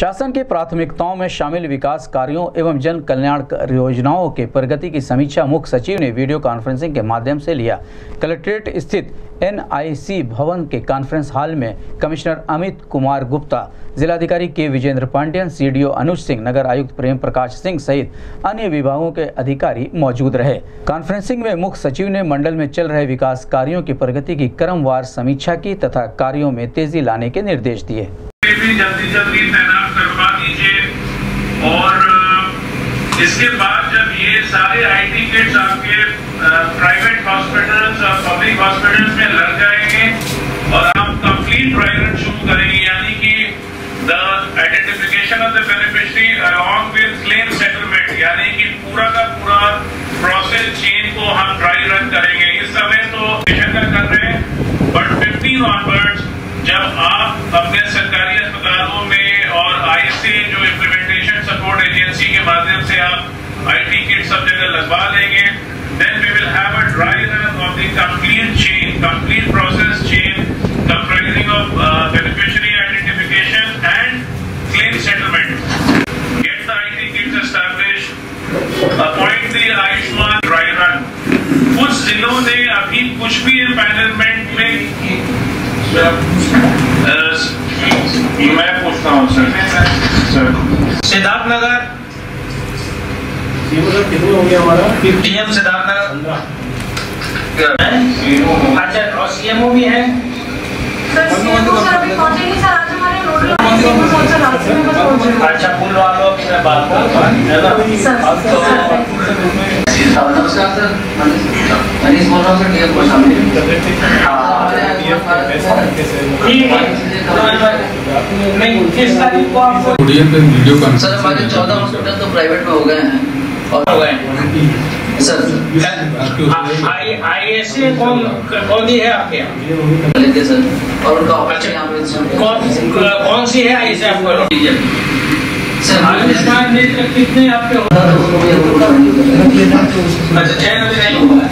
शासन की प्राथमिकताओं में शामिल विकास कार्यों एवं जन कल्याण योजनाओं के प्रगति की समीक्षा मुख्य सचिव ने वीडियो कॉन्फ्रेंसिंग के माध्यम से लिया। कलेक्ट्रेट स्थित एनआईसी भवन के कॉन्फ्रेंस हॉल में कमिश्नर अमित कुमार गुप्ता, जिलाधिकारी के विजेंद्र पांडियन, सीडीओ अनुज सिंह, नगर आयुक्त प्रेम प्रकाश सिंह सहित अन्य विभागों के अधिकारी मौजूद रहे। कॉन्फ्रेंसिंग में मुख्य सचिव ने मंडल में चल रहे विकास कार्यों की प्रगति की क्रमवार समीक्षा की तथा कार्यों में तेज़ी लाने के निर्देश दिए। भी जल्दी जल्दी तैनात करवा दीजिए। और इसके बाद जब ये सारे आईटी किट्स आपके प्राइवेट हॉस्पिटल्स और पब्लिक हॉस्पिटल्स में लग जाएँगे और आप कंप्लीट ड्राई शुरू करेंगे। यानी कि the identification of the beneficiary along with claim settlement यानी कि पूरा का पूरा प्रोसेस चेन को हम ड्राई रन करेंगे। इस समय तो कर रहे हैं बट फिफ्टीन ऑनवर्ड्स जब आप अपने लगवा लेंगे then we will have a dry run of the complete chain complete process chain comprising of beneficiary identification and claim settlement get the IT kits establish appoint the Ayushman dry run कुछ जिलों ने अभी कुछ भी empanelment में मैं पूछता हूँ सर सर सिद्धार्थ नगर कितने हो गया हमारा डीएम सिद्धार्थ नगर। अच्छा और सीएमओ भी है? सर सीएमओ सर अभी पहुँचे नहीं सर आज हमारे नोडल सीएमओ पहुँचा लास्ट में बस पहुँचे अच्छा पुल वालों की बात करता है ना? सर सर नमस्कार सर। मनीष बोल रहा हूँ सर डीएम को ठीक है। नहीं किस तारीख को आपको ओडीएम पे वीडियो सर हमारे चौदह हॉस्पिटल तो प्राइवेट में हो गए हैं। Sir I I S C कौन कौन सी है आपके यहाँ सर और उनका ऑफ़िस यहाँ कौन सी है आईएसए आपको कितने आपके अच्छा छह नंबर नहीं होगा